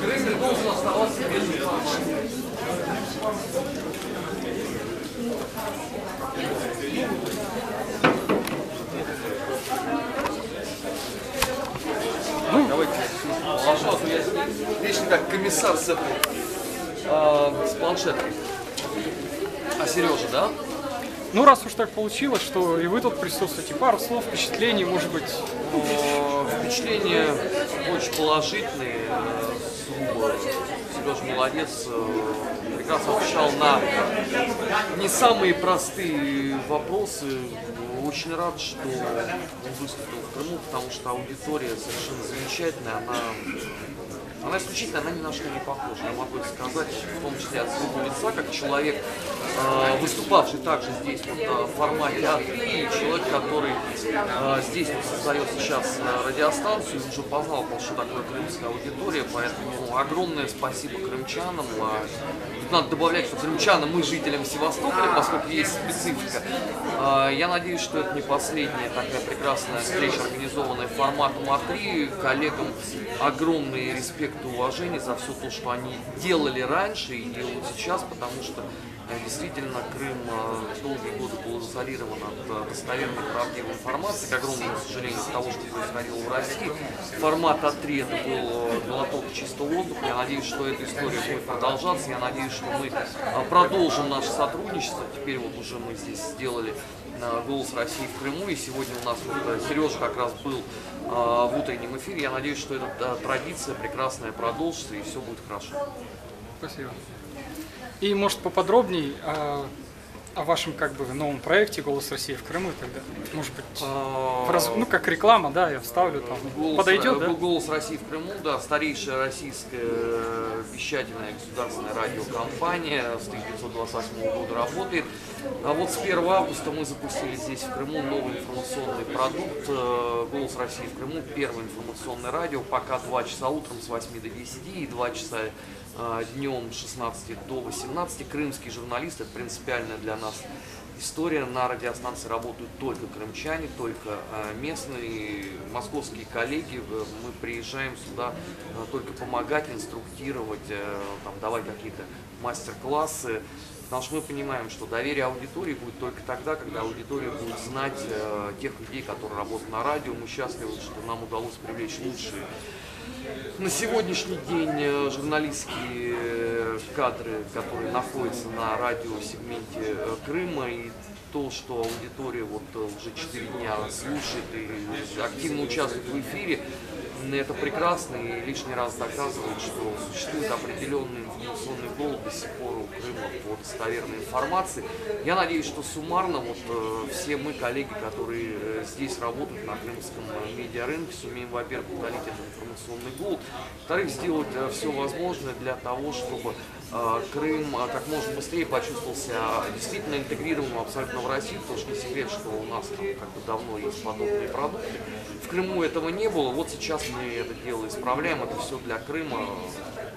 Крым не должен оставаться без информации. Давайте то я вечно как комиссар с а, с планшеткой. А Сережа, да? Ну, раз уж так получилось, что и вы тут присутствуете, пару слов, впечатлений, может быть, Впечатления очень положительные. Сугубо Сережа молодец, э, прекрасно отвечал на не самые простые вопросы. Очень рад, что он выступил в Крыму, потому что аудитория совершенно замечательная. Она, она исключительно, она ни на что не похожа. Я могу это сказать, в том числе от своего лица, как человек, э, выступавший также здесь вот, э, в формате А3, и человек, который э, здесь вот создает сейчас э, радиостанцию, уже познал, что такое крымская аудитория, поэтому огромное спасибо крымчанам. Надо добавлять, что крымчанам мы жителям Севастополя, поскольку есть специфика. А, Я надеюсь, что это не последняя такая прекрасная встреча, организованная форматом А3. Коллегам огромный респект и уважение за все то, что они делали раньше и делают сейчас, потому что действительно Крым э, долгие годы был изолирован от э, достоверной правдивой информации, к огромному сожалению, того, что происходило в России. Формат А3 это был э, глоток чистого воздуха. Я надеюсь, что эта история будет продолжаться. Я надеюсь, что мы э, продолжим наше сотрудничество. Теперь вот уже мы здесь сделали э, «Голос России» в Крыму, и сегодня у нас вот э, Сережа как раз был э, в утреннем эфире. Я надеюсь, что эта э, традиция прекрасная продолжится, и все будет хорошо. спасибо. И, может, поподробней о, о вашем как бы новом проекте «Голос России в Крыму» и так далее. Может быть, в раз- ну, как реклама, да, я вставлю там. Голос, Подойдет, да? «Голос России в Крыму», да, старейшая российская э, вещательная государственная радиокомпания с 1928 года работает. А вот с 1 августа мы запустили здесь в Крыму новый информационный продукт э, «Голос России в Крыму», первое информационное радио, пока 2 часа утром с 8 до 10 и 2 часа э, днем с 16 до 18. Крымский журналист, это принципиальная для нас история. На радиостанции работают только крымчане, только э, местные, московские коллеги. Мы приезжаем сюда только помогать, инструктировать, там, давать какие-то мастер-классы. Потому что мы понимаем, что доверие аудитории будет только тогда, когда аудитория будет знать э, тех людей, которые работают на радио. Мы счастливы, что нам удалось привлечь лучшие на сегодняшний день э, журналистские э, кадры, которые находятся на радиосегменте э, Крыма и то, что аудитория вот уже 4 дня слушает и активно участвует в эфире, это прекрасно и лишний раз доказывает, что существует определенный информационный голод до сих пор у Крыма по достоверной информации. Я надеюсь, что суммарно вот э, все мы, коллеги, которые э, здесь работают на крымском э, медиарынке, сумеем, во-первых, удалить этот информационный голод, во-вторых, сделать все возможное для того, чтобы э, Крым э, как можно быстрее почувствовал себя действительно интегрированным абсолютно в Россию, потому что не секрет, что у нас там как бы давно есть подобные продукты. В Крыму этого не было, вот сейчас мы это дело исправляем, это все для Крыма.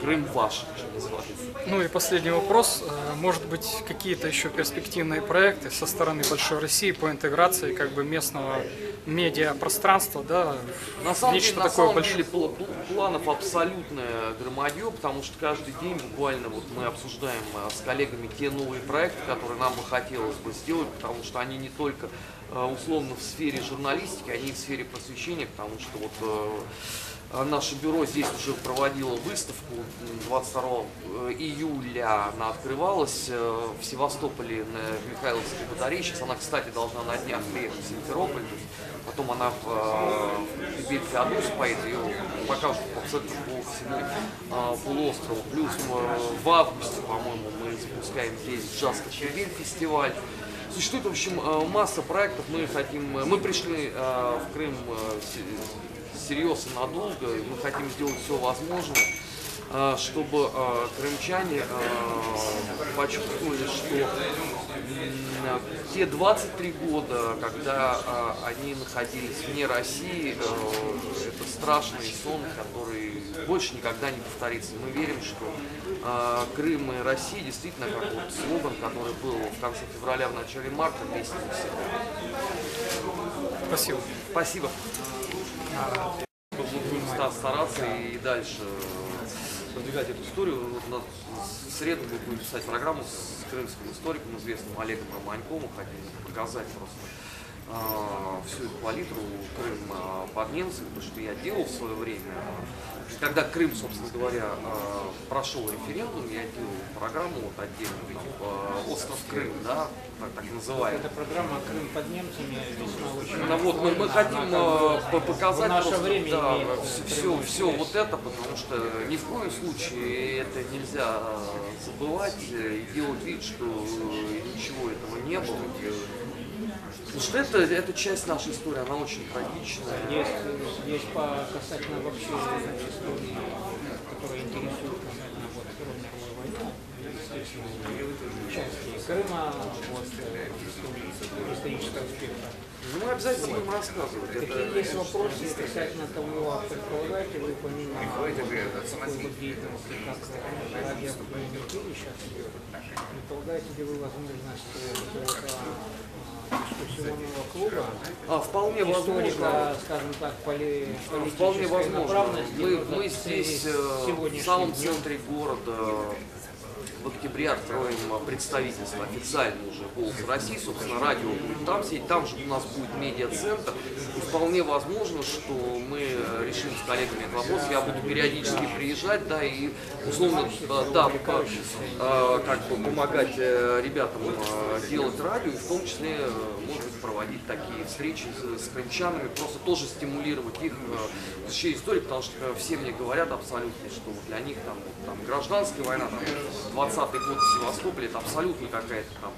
Крым ваш, что называется. Ну и последний вопрос. Э, Может быть, какие-то еще перспективные проекты со стороны Большой России по интеграции как бы местного медиапространства, да, На самом нечто деле, на такое самом большое. деле пл- пл- планов абсолютное громадье, потому что каждый день буквально вот мы обсуждаем э, с коллегами те новые проекты, которые нам бы хотелось бы сделать, потому что они не только э, условно в сфере журналистики, они и в сфере просвещения, потому что вот э, Наше бюро здесь уже проводило выставку м, 22 июля. Она открывалась э, в Севастополе на Михайловской батарее. Сейчас она, кстати, должна на днях приехать в Симферополь. Потом она в, э, Феодосию поедет, ее покажут по центру по всему э, полуострову. Плюс э, в августе, по-моему, мы запускаем здесь джаз Кочевель фестиваль. Существует, в общем, э, масса проектов. Мы хотим, э, мы пришли э, в Крым се- серьезно надолго, и мы хотим сделать все возможное, э, чтобы э, крымчане э, почувствовали, что те 23 года, когда они находились вне России, э, это страшный сон, который больше никогда не повторится. Мы верим, что Крым и Россия действительно, как вот слоган, который был в конце февраля, в начале марта, вместе. Спасибо. Спасибо. Ста- стараться и дальше продвигать эту историю. Вот в среду мы будем писать программу с крымским историком, известным Олегом Романьковым. Хотим показать просто а, всю эту палитру Крыма под немцами, то, что я делал в свое время. Когда Крым, собственно говоря, а, прошел референдум, я делал программу вот отдельно, там, а, «Остров Крым», да, так, так называемый. Эта программа «Крым под немцами» весьма очень Да, вот мы, мы хотим Она э, по- показать просто, время да, все, все связь. вот это, потому что ни в коем случае это нельзя э, забывать э, и делать вид, что э, ничего этого не было. Потому что это, это часть нашей истории, она очень трагичная. Есть, есть по касательно вообще истории, которые интересуют касательно вот, Второй мировой войны, естественно, части Крыма, вот, э, истории, исторического спектра. Ну, мы обязательно будем рассказывать. Это, Какие есть вопросы касательно того, предполагаете вы помимо такой вот деятельности, как радиоприемники сейчас идет, предполагаете ли вы возможность дискуссионного клуба, а, вполне возможно. скажем так, поли, Вполне возможно. Мы, мы здесь, э, в самом центре города, в октябре откроем э, представительство официально уже «Голос России», собственно, радио будет там сидеть, там же у нас будет медиа-центр, и вполне возможно, что мы э, решим с коллегами этот вопрос, я буду периодически приезжать, да, и условно, э, да, по- э, как бы помогать э, ребятам э, делать радио, и в том числе, э, может проводить такие встречи с, с крымчанами, просто тоже стимулировать их э, изучение истории, потому что э, все мне говорят абсолютно, что вот для них там, вот там гражданская война, там, 20-й год в Севастополе, это абсолютно какая-то там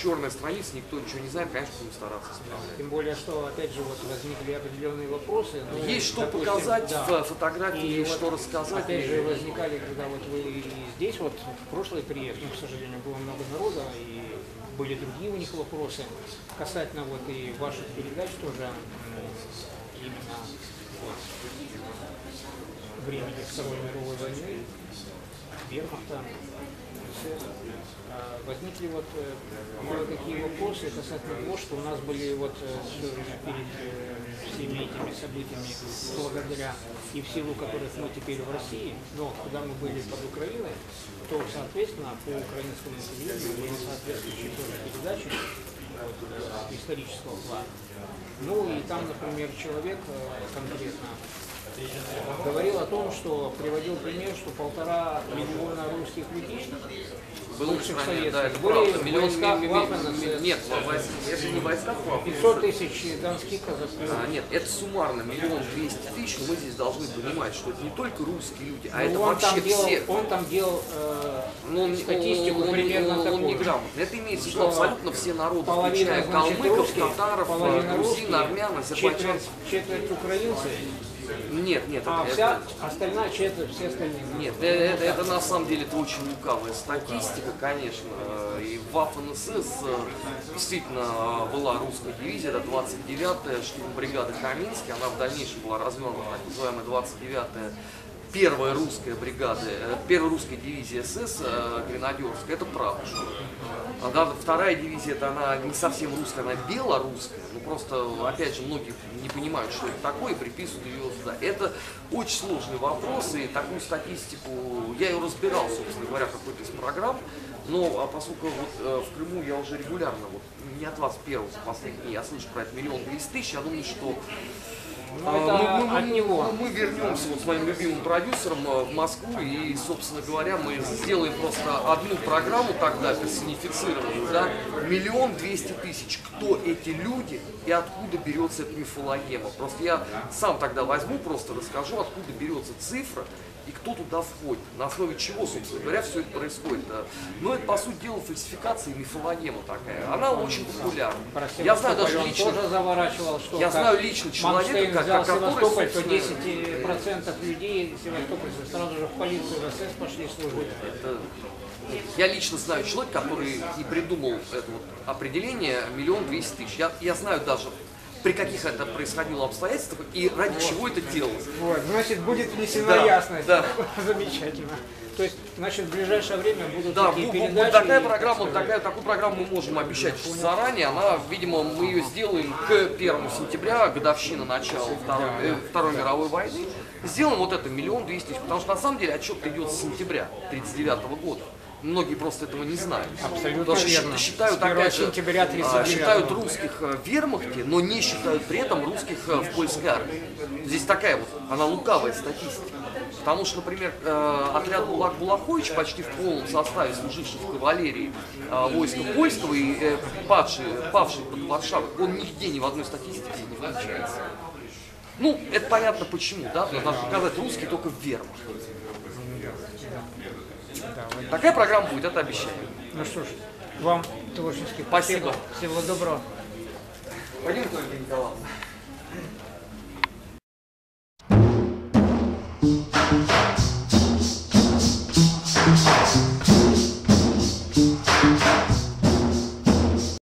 черная страница, никто ничего не знает, конечно, будем стараться справлять. Тем более, что, опять же, вот возникли определенные вопросы. ну, Есть что допустим, показать да. в фотографии, И есть вот, что рассказать. Опять же, возникали, когда вот вы здесь, вот в прошлый приезд, ну, к сожалению, было много народа, и были другие у них вопросы касательно вот и ваших передач тоже именно вот, времени Второй мировой войны, вермахта. А, Возникли вот э, кое-какие вопросы касательно того, что у нас были вот э, перед э, всеми этими событиями, благодаря и в силу которых мы теперь в России, но когда мы были под Украиной, то, соответственно, по украинскому телевидению были соответствующие тоже передачи исторического плана. Ну и там, например, человек э, конкретно говорил о том, что приводил пример, что полтора миллиона русских людей бывших советских были в войсках нет, это не войска Вафена. 500 тысяч донских казаков. А, нет, это суммарно миллион двести тысяч, но мы здесь должны понимать, что это не только русские люди, а Ну, это он, вообще делал, все. он там делал э, Ну, он, статистику он- он- примерно он- он такую. неграмотный. Это имеется в виду абсолютно все народы, включая калмыков, русские, татаров, грузин, армян, азербайджанцев. четверть, четверть украинцы, Нет, нет, а это, вся это- остальная четверть, все остальные. Нет, э, это, это на самом деле это очень лукавая статистика, конечно. И в Waffen СС э, действительно была русская дивизия, это 29-я штурмбригада Каминский, она в дальнейшем была развернута, так называемая 29-я первая русская бригада, э, первая русская дивизия СС э, гренадерская, это правда. а да, вторая дивизия, это она не совсем русская, она белорусская. Ну просто, опять же, многие не понимают, что это такое, и приписывают ее сюда. Это очень сложный вопрос, и такую статистику, я ее разбирал, собственно говоря, в какой-то из программ, но а поскольку вот э, в Крыму я уже регулярно, вот не от вас первого, за последние дни, я слышу про это миллион двести тысяч, я думаю, что Ну, а, мы, мы- от мы- него. мы вернемся вот с моим любимым продюсером э, в Москву и, собственно говоря, мы сделаем просто одну программу тогда персонифицированную, да, миллион двести тысяч. Кто эти люди и откуда берется эта мифологема? Просто я сам тогда возьму, просто расскажу, откуда берется цифра и кто туда входит, на основе чего, собственно говоря, все это происходит. Но это, по сути дела, фальсификация мифологема такая. Она очень популярна. Про Я знаю даже лично, тоже заворачивал, что Я как знаю лично человека, как- взял который, Севастополь, то собственно, 10% людей севастопольцев сразу же в полицию, в СС пошли служить. Это- Я лично знаю человека, который и придумал это вот определение миллион двести тысяч. Я, я знаю даже, при каких это происходило обстоятельствах и ради чего это делалось. Вот, значит, будет внесена Да, ясность. да. Замечательно. То есть, значит, в ближайшее время будут Да, такие бу- бу- передачи. такая и, программа, так такая, такую программу мы можем обещать заранее. Она, видимо, мы ее сделаем к 1 сентября, годовщина начала Второй, э, Второй мировой войны. сделаем вот это, миллион двести тысяч, потому что на самом деле отчет идет с сентября 1939 года. Многие просто этого не знают. Абсолютно Потому верно. счит- считают, С 1 опять же, сентября 39 считают русских э, в вермахте, но не считают при этом русских э, в польской армии. Здесь такая вот, она лукавая статистика. Потому что, например, э, отряд Булак Булахович почти в полном составе, служивший в кавалерии э, войска польского и э, падший, павший под Варшавой, он нигде ни в одной статистике не включается. Ну, это понятно почему, да? Надо показать русский только в вермахте. Такая программа будет, это обещаю. Ну что ж, вам творческих Спасибо. Всего доброго. Пойдем, Николаевна.